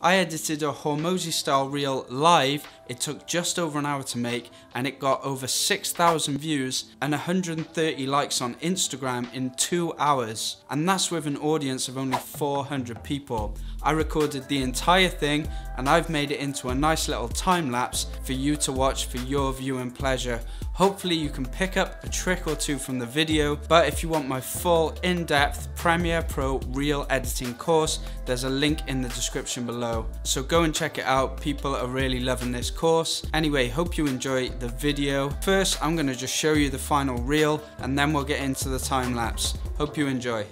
I edited a Hormozi style reel live, it took just over an hour to make and it got over 6,000 views and 130 likes on Instagram in 2 hours and that's with an audience of only 400 people. I recorded the entire thing and I've made it into a nice little time lapse for you to watch for your viewing pleasure. Hopefully you can pick up a trick or two from the video, but if you want my full in-depth Premiere Pro reel editing course, there's a link in the description below. So go and check it out, people are really loving this course. Anyway, hope you enjoy the video. First, I'm gonna just show you the final reel and then we'll get into the time lapse. Hope you enjoy.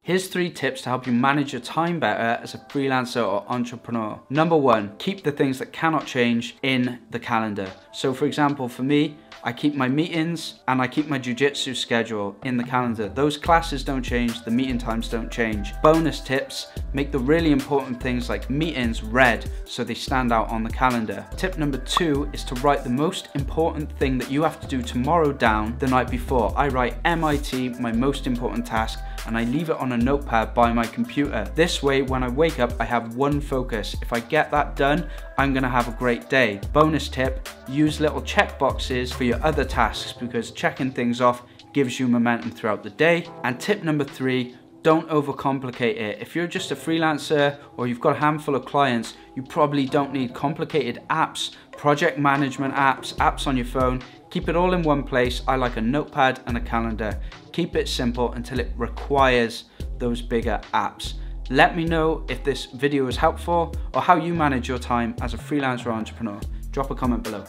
Here's three tips to help you manage your time better as a freelancer or entrepreneur. Number one, keep the things that cannot change in the calendar. So for example, for me, I keep my meetings and I keep my jujitsu schedule in the calendar. Those classes don't change, the meeting times don't change. Bonus tips, make the really important things like meetings red so they stand out on the calendar. Tip number two is to write the most important thing that you have to do tomorrow down the night before. I write MIT, my most important task, and I leave it on a notepad by my computer. This way, when I wake up, I have one focus. If I get that done, I'm gonna have a great day. Bonus tip, use little check boxes for your other tasks because checking things off gives you momentum throughout the day. And tip number three, don't overcomplicate it. If you're just a freelancer or you've got a handful of clients, you probably don't need complicated apps, project management apps, apps on your phone. Keep it all in one place. I like a notepad and a calendar. Keep it simple until it requires those bigger apps. Let me know if this video was helpful or how you manage your time as a freelancer entrepreneur. Drop a comment below.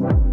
Bye.